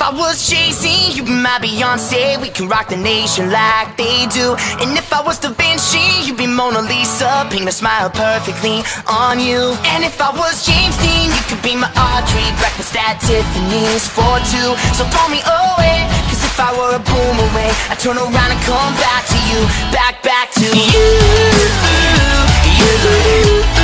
If I was Jay-Z, you'd be my Beyonce We can rock the nation like they do. And if I was Da Vinci, you'd be Mona Lisa. Paint a smile perfectly on you. And if I was James Dean, you could be my Audrey. Breakfast at Tiffany's for two. So throw me away Cause if I were a boomerang I'd turn around and come back to you. Back, back to you. You, yeah,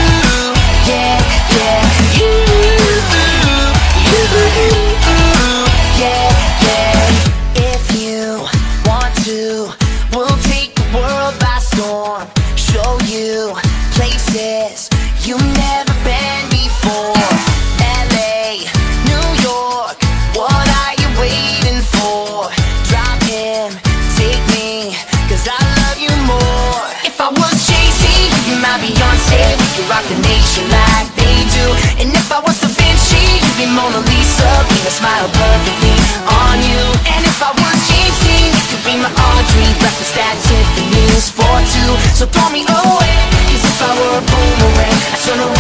throw me away, cause if I were a boomerang, I'd turn around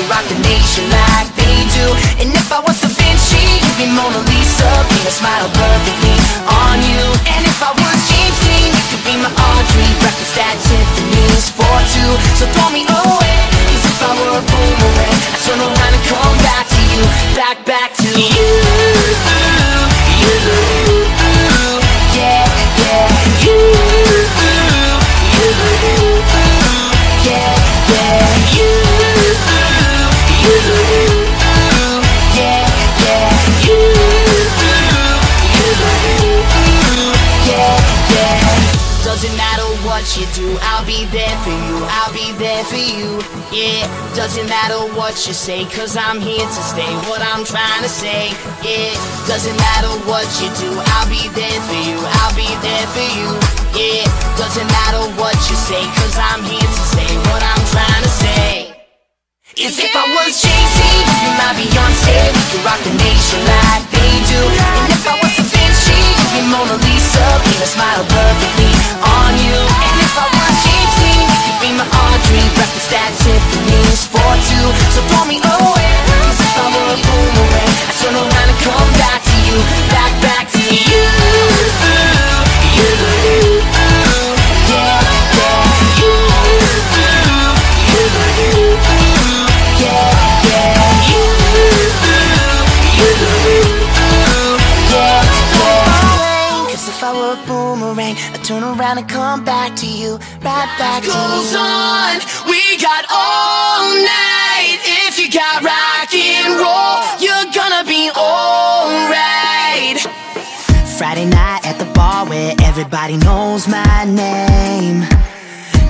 Could rock the nation like they do. And if I was Da Vinci, you'd be Mona Lisa. Paint a smile perfectly on you. And if I was James Dean, you could be my Audrey. Breakfast at Tiffany's for two. So throw me what you do, I'll be there for you, I'll be there for you, yeah. Doesn't matter what you say, cause I'm here to stay, what I'm trying to say, yeah. Doesn't matter what you do, I'll be there for you, I'll be there for you, yeah. Doesn't matter what you say, cause I'm here to stay, what I'm trying to say. Mona Lisa Paint a smile perfectly on you. And if I was James Dean, you could be my Audrey Breakfast at Tiffany's for two. So throw me away, boomerang, I'd turn around and come back to you, right back to you. Goes on, we got all night. If you got rock and roll, you're gonna be alright. Friday night at the bar where everybody knows my name.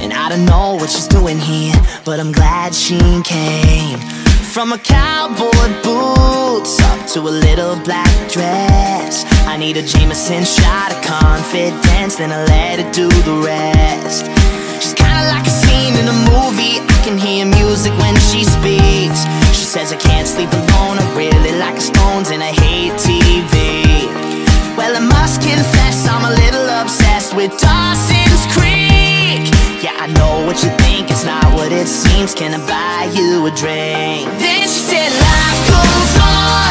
And I don't know what she's doing here, but I'm glad she came. From a cowboy to a little black dress. I need a Jameson shot of confidence, then I let it do the rest. She's kinda like a scene in a movie. I can hear music when she speaks. She says I can't sleep alone. I really like her stones and I hate TV. Well, I must confess I'm a little obsessed with Dawson's Creek. Yeah, I know what you think, it's not what it seems. Can I buy you a drink? Then she said, Life goes on.